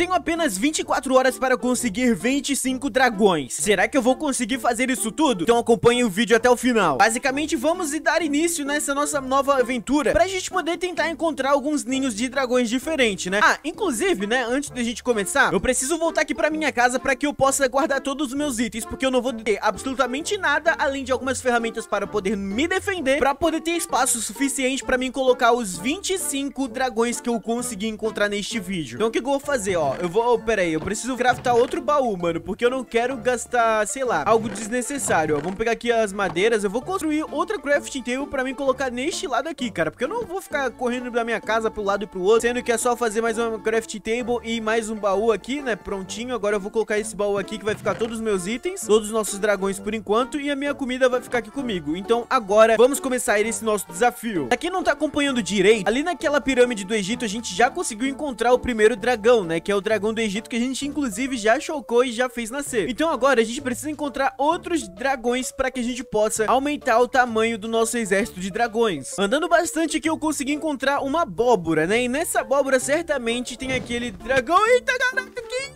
tenho apenas 24 horas para conseguir 25 dragões. Será que eu vou conseguir fazer isso tudo? Então acompanhe o vídeo até o final. Basicamente, vamos dar início nessa nossa nova aventura pra gente poder tentar encontrar alguns ninhos de dragões diferentes, né? Ah, inclusive, né, antes da gente começar, eu preciso voltar aqui pra minha casa pra que eu possa guardar todos os meus itens, porque eu não vou ter absolutamente nada, além de algumas ferramentas para poder me defender, pra poder ter espaço suficiente pra mim colocar os 25 dragões que eu consegui encontrar neste vídeo. Então o que eu vou fazer, ó? Eu vou... Oh, pera aí, eu preciso craftar outro baú, mano, porque eu não quero gastar, sei lá, algo desnecessário, ó. Vamos pegar aqui as madeiras, eu vou construir outra crafting table pra mim colocar neste lado aqui, cara, porque eu não vou ficar correndo da minha casa pro lado e pro outro, sendo que é só fazer mais uma crafting table e mais um baú aqui, né, prontinho. Agora eu vou colocar esse baú aqui que vai ficar todos os meus itens, todos os nossos dragões por enquanto e a minha comida vai ficar aqui comigo. Então agora vamos começar esse nosso desafio. Pra quem não tá acompanhando direito, ali naquela pirâmide do Egito a gente já conseguiu encontrar o primeiro dragão, né, que é o dragão do Egito que a gente inclusive já chocou e já fez nascer. Então agora a gente precisa encontrar outros dragões para que a gente possa aumentar o tamanho do nosso exército de dragões. Andando bastante aqui eu consegui encontrar uma abóbora, né? E nessa abóbora certamente tem aquele dragão. Eita, que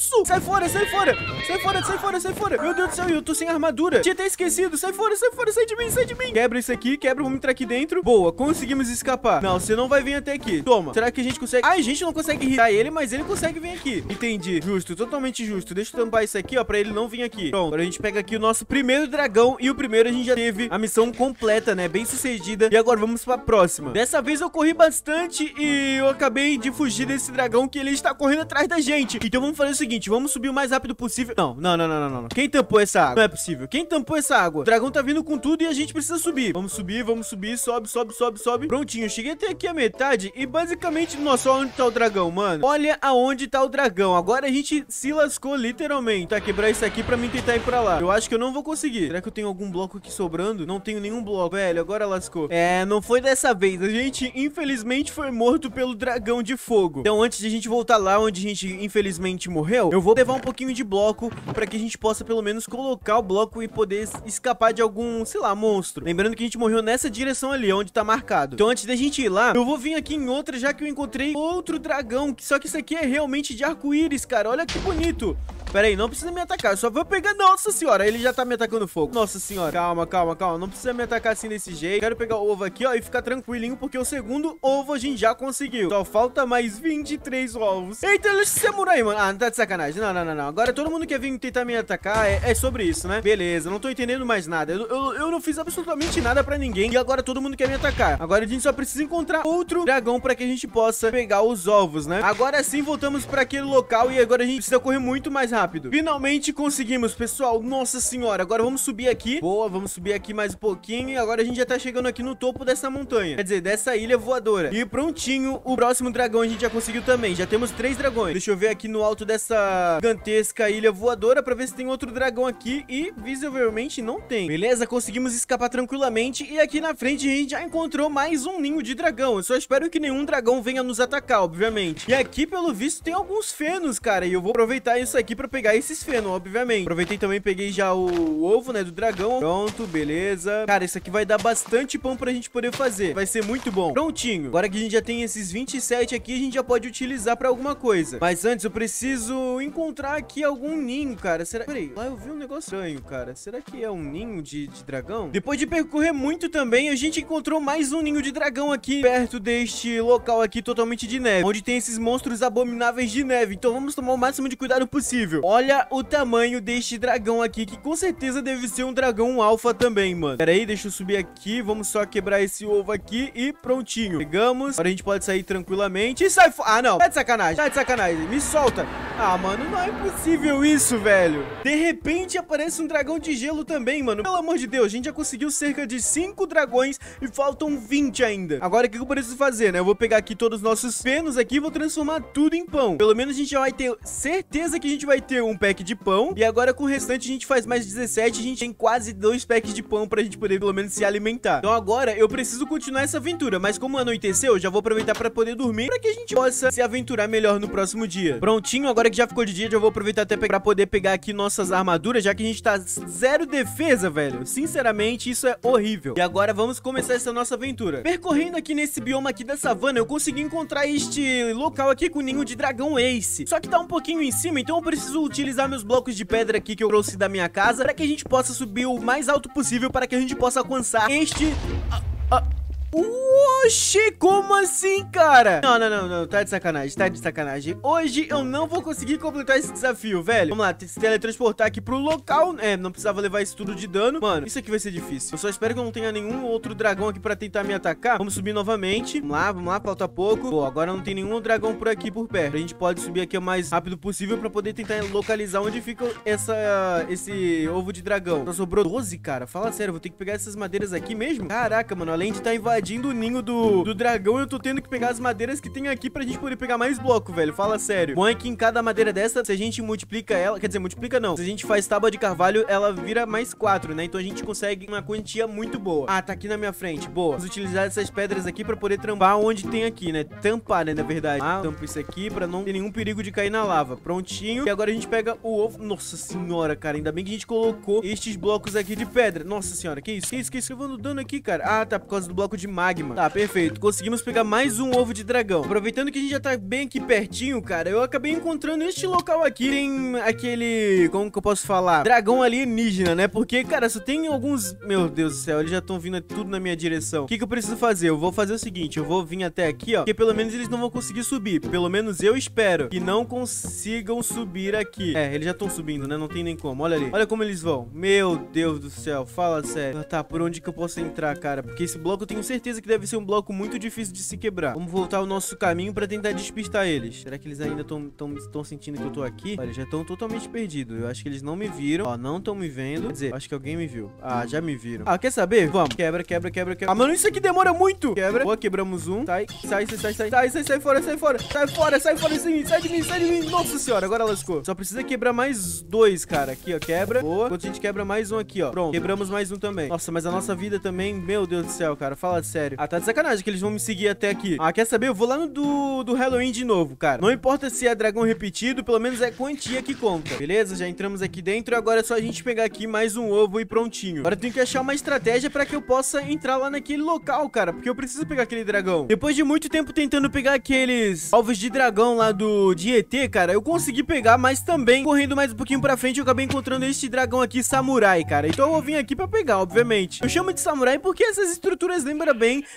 isso? Sai fora, sai fora. Sai fora, sai fora, sai fora. Meu Deus do céu, eu tô sem armadura. Tinha até esquecido. Sai fora, sai fora, sai de mim, sai de mim. Quebra isso aqui, quebra, vamos entrar aqui dentro. Boa, conseguimos escapar. Não, você não vai vir até aqui. Toma. Será que a gente consegue... Ah, a gente não consegue irritar ele, mas ele consegue vir aqui. Entendi. Justo, totalmente justo. Deixa eu tampar isso aqui, ó, pra ele não vir aqui. Pronto, agora a gente pega aqui o nosso primeiro dragão e o primeiro a gente já teve a missão completa, né? Bem sucedida. E agora vamos pra próxima. Dessa vez eu corri bastante e eu acabei de fugir desse dragão que ele está correndo atrás da gente. Então vamos fazer o seguinte, vamos subir o mais rápido possível. Não, não, não, não, não, não. Quem tampou essa água? Não é possível. Quem tampou essa água? O dragão tá vindo com tudo e a gente precisa subir. Vamos subir, vamos subir, sobe, sobe, sobe, sobe. Prontinho, cheguei até aqui a metade e basicamente, nossa, onde tá o dragão, mano? Olha aonde tá o dragão. Agora a gente se lascou literalmente. Tá, quebrar isso aqui pra mim tentar ir pra lá. Eu acho que eu não vou conseguir. Será que eu tenho algum bloco aqui sobrando? Não tenho nenhum bloco, velho. Agora lascou. É, não foi dessa vez. A gente, infelizmente, foi morto pelo dragão de fogo. Então, antes de a gente voltar lá onde a gente, infelizmente, morreu, eu vou levar um pouquinho de bloco pra que a gente possa, pelo menos, colocar o bloco e poder escapar de algum, sei lá, monstro. Lembrando que a gente morreu nessa direção ali, onde tá marcado. Então, antes da gente ir lá, eu vou vir aqui em outra, já que eu encontrei outro dragão. Só que isso aqui é realmente de arco-íris, cara. Olha que bonito. Pera aí, não precisa me atacar, eu só vou pegar... Nossa senhora, ele já tá me atacando fogo. Nossa senhora, calma, calma, calma. Não precisa me atacar assim desse jeito. Quero pegar o ovo aqui, ó, e ficar tranquilinho, porque o segundo ovo a gente já conseguiu. Só falta mais 23 ovos. Eita, ele é samurai, mano. Ah, não tá de sacanagem. Não, não, não, não. Agora todo mundo quer vir tentar me atacar. É, é sobre isso, né? Beleza, não tô entendendo mais nada. Eu, eu, eu, não fiz absolutamente nada pra ninguém. E agora todo mundo quer me atacar. Agora a gente só precisa encontrar outro dragão pra que a gente possa pegar os ovos, né? Agora sim voltamos pra aquele local e agora a gente precisa correr muito mais rápido. Finalmente conseguimos, pessoal. Nossa senhora. Agora vamos subir aqui. Boa, vamos subir aqui mais um pouquinho. E agora a gente já tá chegando aqui no topo dessa montanha. Quer dizer, dessa ilha voadora. E prontinho, o próximo dragão a gente já conseguiu também. Já temos três dragões. Deixa eu ver aqui no alto dessa gigantesca ilha voadora pra ver se tem outro dragão aqui. E visivelmente não tem. Beleza, conseguimos escapar tranquilamente. E aqui na frente a gente já encontrou mais um ninho de dragão. Eu só espero que nenhum dragão venha nos atacar, obviamente. E aqui, pelo visto, tem alguns fenos, cara. E eu vou aproveitar isso aqui pra pegar esse esses feno, obviamente. Aproveitei também, peguei já o ovo, né, do dragão. Pronto, beleza. Cara, isso aqui vai dar bastante pão pra gente poder fazer. Vai ser muito bom. Prontinho. Agora que a gente já tem esses 27 aqui, a gente já pode utilizar pra alguma coisa. Mas antes, eu preciso encontrar aqui algum ninho, cara. Será... Peraí, lá eu vi um negócio estranho, cara. Será que é um ninho de, de dragão? Depois de percorrer muito também, a gente encontrou mais um ninho de dragão aqui, perto deste local aqui totalmente de neve, onde tem esses monstros abomináveis de neve. Então vamos tomar o máximo de cuidado possível. Olha o tamanho deste dragão aqui, que com certeza deve ser um dragão alfa também, mano. Pera aí, deixa eu subir aqui, vamos só quebrar esse ovo aqui e prontinho. Pegamos, agora a gente pode sair tranquilamente e sai Ah, não, tá de sacanagem, tá de sacanagem, me solta. Ah, mano, não é possível isso, velho. De repente aparece um dragão de gelo também, mano. Pelo amor de Deus, a gente já conseguiu cerca de 5 dragões e faltam 20 ainda. Agora, o que eu preciso fazer, né? Eu vou pegar aqui todos os nossos fenos aqui e vou transformar tudo em pão. Pelo menos a gente já vai ter certeza que a gente vai ter um pack de pão. E agora com o restante a gente faz mais 17. A gente tem quase dois packs de pão pra gente poder pelo menos se alimentar. Então agora eu preciso continuar essa aventura. Mas como anoiteceu, já vou aproveitar pra poder dormir. Pra que a gente possa se aventurar melhor no próximo dia. Prontinho, agora que já ficou de dia, já vou aproveitar até pra poder pegar aqui nossas armaduras, já que a gente tá zero defesa, velho. Sinceramente, isso é horrível. E agora vamos começar essa nossa aventura. Percorrendo aqui nesse bioma aqui da savana, eu consegui encontrar este local aqui com o ninho de dragão Ace. Só que tá um pouquinho em cima, então eu preciso utilizar meus blocos de pedra aqui que eu trouxe da minha casa para que a gente possa subir o mais alto possível para que a gente possa alcançar este... Ah, ah. Oxi, como assim, cara? Não, não, não, não, tá de sacanagem, tá de sacanagem. Hoje eu não vou conseguir completar esse desafio, velho. Vamos lá, se teletransportar aqui pro local É, não precisava levar isso tudo de dano. Mano, isso aqui vai ser difícil. Eu só espero que eu não tenha nenhum outro dragão aqui pra tentar me atacar. Vamos subir novamente. Vamos lá, vamos lá, falta pouco. Pô, agora não tem nenhum dragão por aqui por perto. A gente pode subir aqui o mais rápido possível pra poder tentar localizar onde fica essa, esse ovo de dragão. Só sobrou 12, cara. Fala sério, vou ter que pegar essas madeiras aqui mesmo? Caraca, mano, além de estar tá invadindo invadindo o ninho do, do dragão eu tô tendo que pegar as madeiras que tem aqui pra gente poder pegar mais bloco, velho. Fala sério. Bom é que em cada madeira dessa, se a gente multiplica ela... Quer dizer, multiplica não. Se a gente faz tábua de carvalho, ela vira mais quatro, né? Então a gente consegue uma quantia muito boa. Ah, tá aqui na minha frente. Boa. Vamos utilizar essas pedras aqui pra poder trampar onde tem aqui, né? Tampar, né? Na verdade. Ah, tampa isso aqui pra não ter nenhum perigo de cair na lava. Prontinho. E agora a gente pega o ovo. Nossa senhora, cara. Ainda bem que a gente colocou estes blocos aqui de pedra. Nossa senhora, que isso? Que isso? Que isso? Eu vou dano aqui, cara. Ah, tá. Por causa do bloco de magma. Tá, perfeito. Conseguimos pegar mais um ovo de dragão. Aproveitando que a gente já tá bem aqui pertinho, cara, eu acabei encontrando este local aqui. Tem aquele... Como que eu posso falar? Dragão alienígena, né? Porque, cara, só tem alguns... Meu Deus do céu, eles já estão vindo tudo na minha direção. O que, que eu preciso fazer? Eu vou fazer o seguinte, eu vou vir até aqui, ó. Porque pelo menos eles não vão conseguir subir. Pelo menos eu espero que não consigam subir aqui. É, eles já estão subindo, né? Não tem nem como. Olha ali. Olha como eles vão. Meu Deus do céu, fala sério. Tá, por onde que eu posso entrar, cara? Porque esse bloco eu tenho certeza que deve ser um bloco muito difícil de se quebrar. Vamos voltar ao nosso caminho pra tentar despistar eles. Será que eles ainda estão sentindo que eu tô aqui? Olha, já estão totalmente perdidos. Eu acho que eles não me viram. Ó, não estão me vendo. Quer dizer, acho que alguém me viu. Ah, já me viram. Ah, quer saber? Vamos. Quebra, quebra, quebra, quebra. Ah, mano, isso aqui demora muito. Quebra. Boa, quebramos um. Sai, sai, sai, sai, sai. Sai, sai, sai fora, sai fora. Sai fora, sai fora de mim. Sai de mim, sai de mim. Nossa senhora, agora lascou. Só precisa quebrar mais dois, cara. Aqui, ó, quebra. Boa. Enquanto a gente quebra mais um aqui, ó. Pronto. Quebramos mais um também. Nossa, mas a nossa vida também, meu Deus do céu, cara. Fala sério. Ah, tá de sacanagem que eles vão me seguir até aqui. Ah, quer saber? Eu vou lá no do, do Halloween de novo, cara. Não importa se é dragão repetido, pelo menos é quantia que conta. Beleza? Já entramos aqui dentro. Agora é só a gente pegar aqui mais um ovo e prontinho. Agora eu tenho que achar uma estratégia pra que eu possa entrar lá naquele local, cara. Porque eu preciso pegar aquele dragão. Depois de muito tempo tentando pegar aqueles ovos de dragão lá do de ET, cara, eu consegui pegar, mas também, correndo mais um pouquinho pra frente, eu acabei encontrando este dragão aqui, samurai, cara. Então eu vou vir aqui pra pegar, obviamente. Eu chamo de samurai porque essas estruturas lembram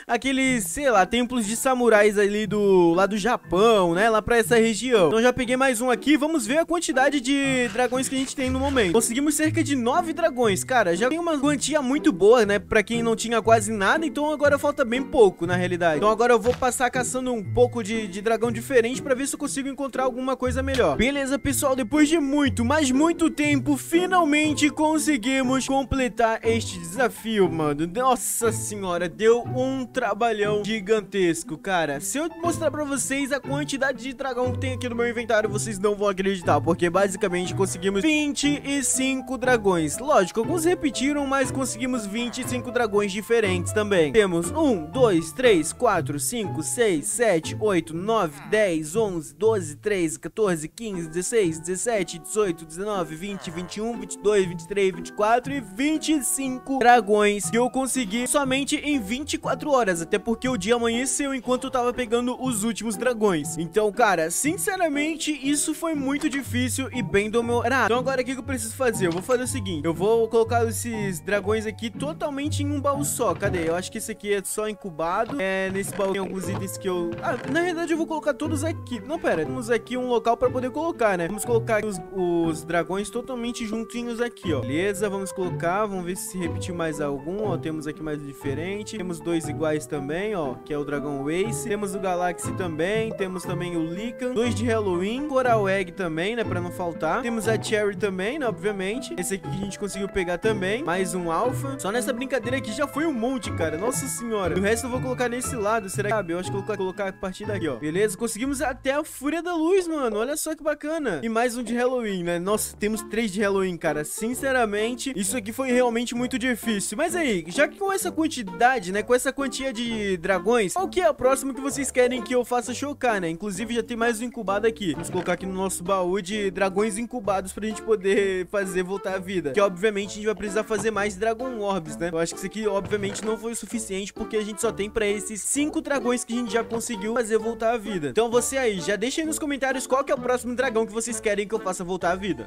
aqueles, sei lá, templos de samurais ali do lá do Japão, né? Lá pra essa região. Então já peguei mais um aqui. Vamos ver a quantidade de dragões que a gente tem no momento. Conseguimos cerca de nove dragões. Cara, já tem uma quantia muito boa, né? Pra quem não tinha quase nada. Então agora falta bem pouco, na realidade. Então agora eu vou passar caçando um pouco de, de dragão diferente pra ver se eu consigo encontrar alguma coisa melhor. Beleza, pessoal? Depois de muito, mas muito tempo, finalmente conseguimos completar este desafio, mano. Nossa senhora, deu um trabalhão gigantesco, cara. Se eu mostrar pra vocês a quantidade de dragão que tem aqui no meu inventário, vocês não vão acreditar, porque basicamente conseguimos 25 dragões. Lógico, alguns repetiram, mas conseguimos 25 dragões diferentes também. Temos 1, 2, 3, 4, 5, 6, 7, 8, 9, 10, 11, 12, 13, 14, 15, 16, 17, 18, 19, 20, 21, 22, 23, 24 e 25 dragões que eu consegui somente em 24 horas, até porque o dia amanheceu enquanto eu tava pegando os últimos dragões. Então, cara, sinceramente, isso foi muito difícil e bem demorado. Então agora o que eu preciso fazer? Eu vou fazer o seguinte, eu vou colocar esses dragões aqui totalmente em um baú só. Cadê? Eu acho que esse aqui é só incubado. É, nesse baú tem alguns itens que eu... Ah, na verdade eu vou colocar todos aqui. Não, pera, temos aqui um local pra poder colocar, né? Vamos colocar os, os dragões totalmente juntinhos aqui, ó. Beleza, vamos colocar, vamos ver se repetiu mais algum, ó. Temos aqui mais diferente. Temos dois iguais também, ó, que é o dragão Ace. Temos o Galaxy também, temos também o Lycan, dois de Halloween, Coral Egg também, né, pra não faltar. Temos a Cherry também, né, obviamente. Esse aqui que a gente conseguiu pegar também, mais um Alpha. Só nessa brincadeira aqui já foi um monte, cara, nossa senhora. O resto eu vou colocar nesse lado, será que cabe? Eu acho que eu vou colocar a partir daqui, ó. Beleza, conseguimos até a Fúria da Luz, mano, olha só que bacana. E mais um de Halloween, né, nossa, temos três de Halloween, cara. Sinceramente, isso aqui foi realmente muito difícil. Mas aí, já que com essa quantidade, né, com com essa quantia de dragões, qual que é o próximo que vocês querem que eu faça chocar, né? Inclusive, já tem mais um incubado aqui. Vamos colocar aqui no nosso baú de dragões incubados pra gente poder fazer voltar a vida. Que, obviamente, a gente vai precisar fazer mais Dragon Orbs, né? Eu acho que isso aqui, obviamente, não foi o suficiente, porque a gente só tem pra esses cinco dragões que a gente já conseguiu fazer voltar a vida. Então, você aí, já deixa aí nos comentários qual que é o próximo dragão que vocês querem que eu faça voltar a vida.